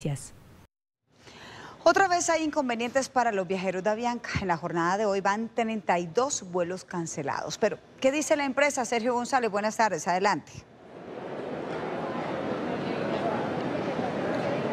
Gracias. Otra vez hay inconvenientes para los viajeros de Avianca. En la jornada de hoy van 32 vuelos cancelados. Pero, ¿qué dice la empresa? Sergio González, buenas tardes, adelante.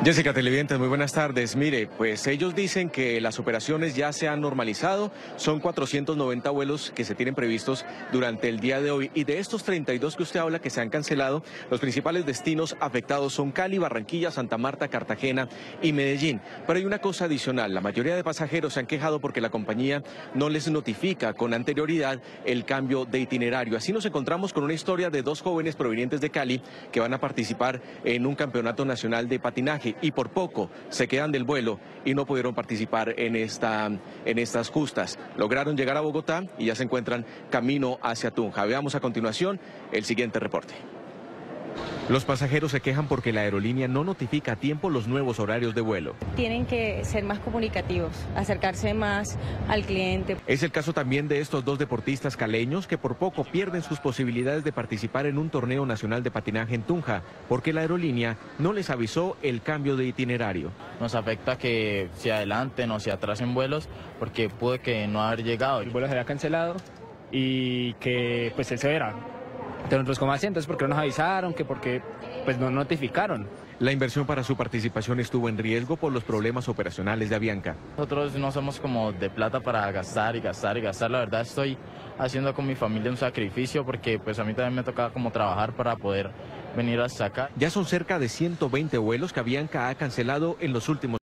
Jessica Televidentes, muy buenas tardes. Mire, pues ellos dicen que las operaciones ya se han normalizado. Son 490 vuelos que se tienen previstos durante el día de hoy. Y de estos 32 que usted habla que se han cancelado, los principales destinos afectados son Cali, Barranquilla, Santa Marta, Cartagena y Medellín. Pero hay una cosa adicional. La mayoría de pasajeros se han quejado porque la compañía no les notifica con anterioridad el cambio de itinerario. Así nos encontramos con una historia de dos jóvenes provenientes de Cali que van a participar en un campeonato nacional de patinaje y por poco se quedan del vuelo y no pudieron participar en, esta, en estas justas. Lograron llegar a Bogotá y ya se encuentran camino hacia Tunja. Veamos a continuación el siguiente reporte. Los pasajeros se quejan porque la aerolínea no notifica a tiempo los nuevos horarios de vuelo. Tienen que ser más comunicativos, acercarse más al cliente. Es el caso también de estos dos deportistas caleños que por poco pierden sus posibilidades de participar en un torneo nacional de patinaje en Tunja, porque la aerolínea no les avisó el cambio de itinerario. Nos afecta que se adelanten o se atrasen vuelos porque puede que no haber llegado. El vuelo se había cancelado y que pues eso era de como asientos porque no nos avisaron, que porque pues no notificaron. La inversión para su participación estuvo en riesgo por los problemas operacionales de Avianca. Nosotros no somos como de plata para gastar y gastar y gastar. La verdad estoy haciendo con mi familia un sacrificio porque pues a mí también me toca como trabajar para poder venir hasta acá. Ya son cerca de 120 vuelos que Avianca ha cancelado en los últimos